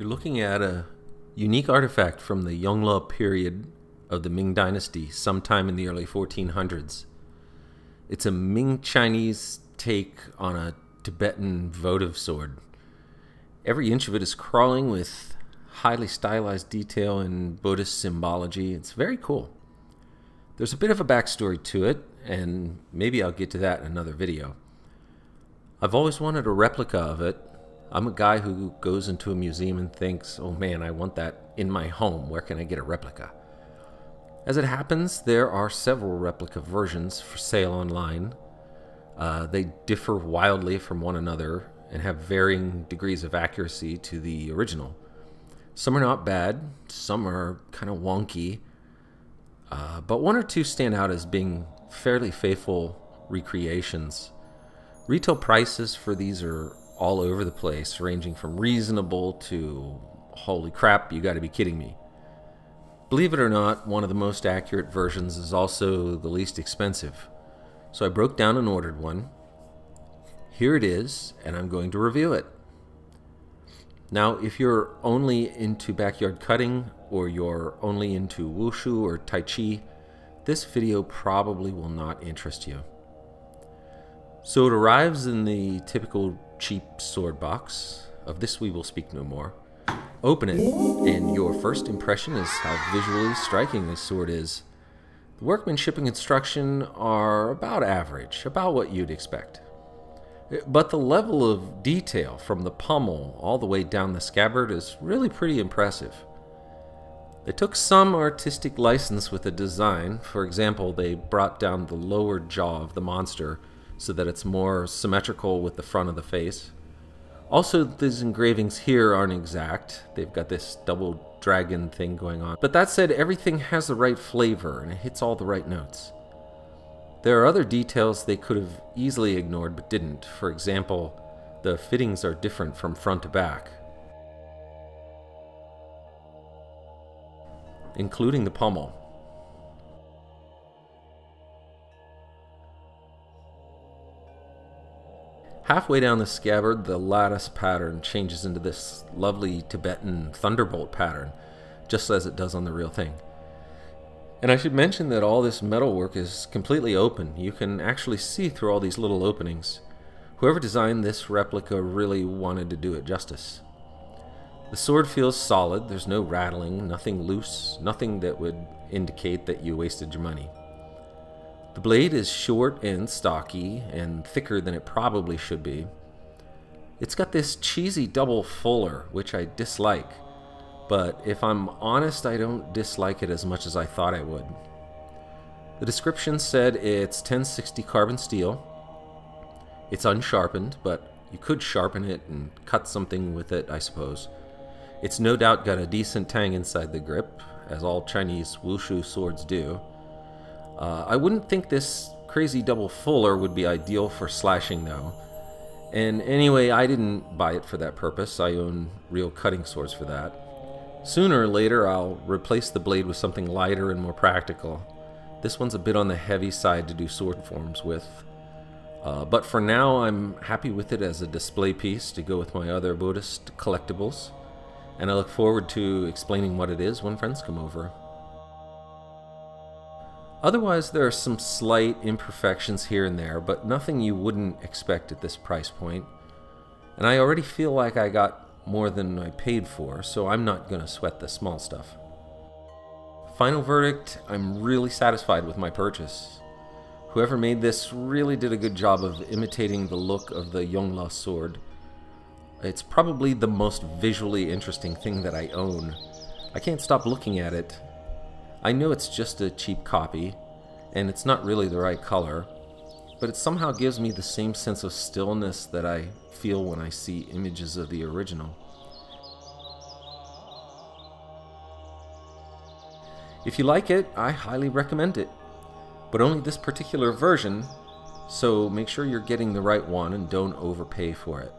You're looking at a unique artifact from the Yongle period of the Ming Dynasty, sometime in the early 1400s. It's a Ming Chinese take on a Tibetan votive sword. Every inch of it is crawling with highly stylized detail and Buddhist symbology. It's very cool. There's a bit of a backstory to it, and maybe I'll get to that in another video. I've always wanted a replica of it. I'm a guy who goes into a museum and thinks, oh man, I want that in my home. Where can I get a replica? As it happens, there are several replica versions for sale online. Uh, they differ wildly from one another and have varying degrees of accuracy to the original. Some are not bad, some are kind of wonky, uh, but one or two stand out as being fairly faithful recreations. Retail prices for these are all over the place, ranging from reasonable to holy crap, you gotta be kidding me. Believe it or not, one of the most accurate versions is also the least expensive. So I broke down and ordered one. Here it is, and I'm going to review it. Now, if you're only into backyard cutting or you're only into wushu or tai chi, this video probably will not interest you. So it arrives in the typical cheap sword box. Of this we will speak no more. Open it, and your first impression is how visually striking this sword is. The workmanship and construction are about average, about what you'd expect. But the level of detail from the pommel all the way down the scabbard is really pretty impressive. They took some artistic license with the design. For example, they brought down the lower jaw of the monster so that it's more symmetrical with the front of the face. Also, these engravings here aren't exact. They've got this double dragon thing going on. But that said, everything has the right flavor and it hits all the right notes. There are other details they could have easily ignored but didn't. For example, the fittings are different from front to back. Including the pommel. Halfway down the scabbard, the lattice pattern changes into this lovely Tibetan thunderbolt pattern, just as it does on the real thing. And I should mention that all this metalwork is completely open. You can actually see through all these little openings. Whoever designed this replica really wanted to do it justice. The sword feels solid, there's no rattling, nothing loose, nothing that would indicate that you wasted your money. The blade is short and stocky and thicker than it probably should be. It's got this cheesy double fuller, which I dislike, but if I'm honest, I don't dislike it as much as I thought I would. The description said it's 1060 carbon steel. It's unsharpened, but you could sharpen it and cut something with it, I suppose. It's no doubt got a decent tang inside the grip, as all Chinese wushu swords do. Uh, I wouldn't think this crazy double fuller would be ideal for slashing though. And anyway, I didn't buy it for that purpose. I own real cutting swords for that. Sooner or later, I'll replace the blade with something lighter and more practical. This one's a bit on the heavy side to do sword forms with. Uh, but for now, I'm happy with it as a display piece to go with my other Buddhist collectibles. And I look forward to explaining what it is when friends come over. Otherwise, there are some slight imperfections here and there, but nothing you wouldn't expect at this price point. And I already feel like I got more than I paid for, so I'm not going to sweat the small stuff. Final verdict, I'm really satisfied with my purchase. Whoever made this really did a good job of imitating the look of the Yongle sword. It's probably the most visually interesting thing that I own. I can't stop looking at it, I know it's just a cheap copy, and it's not really the right color, but it somehow gives me the same sense of stillness that I feel when I see images of the original. If you like it, I highly recommend it, but only this particular version, so make sure you're getting the right one and don't overpay for it.